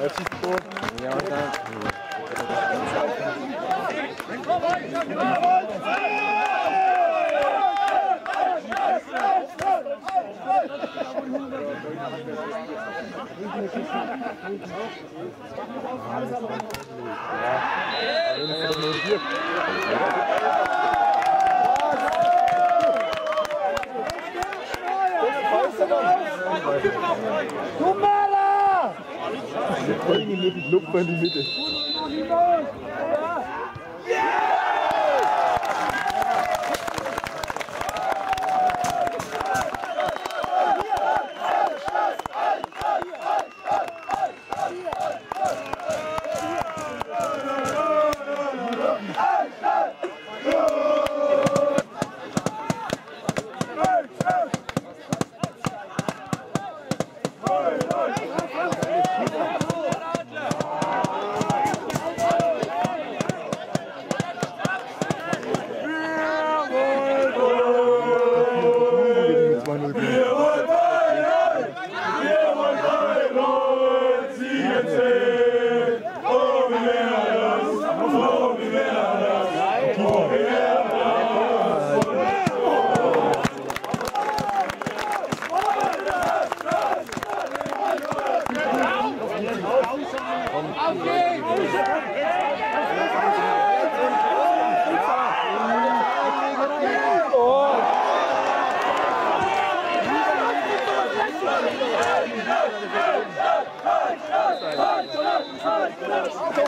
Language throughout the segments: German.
Merci sport. In die Mitte, Lupfer in die Mitte.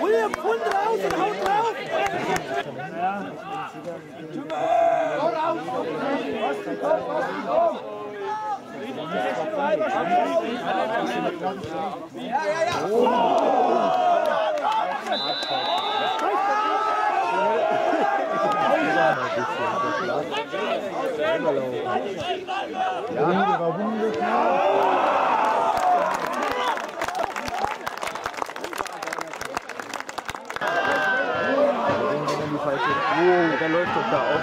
William, Pfund raus und haut drauf! Oh, der läuft doch da auf.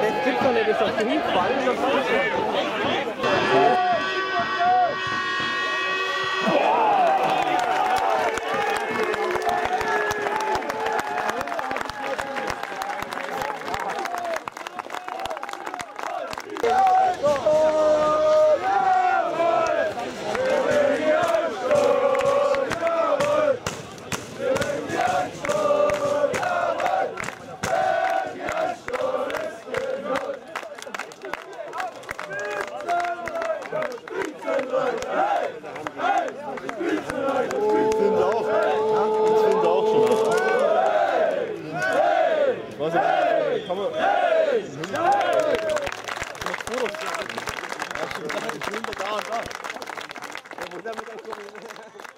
Das gibt's doch nicht, das ist doch hinfallen. finde auch. Ich finde auch schon. Was? Kann man. Ja, stimmt, da und da. Ja, wo der mit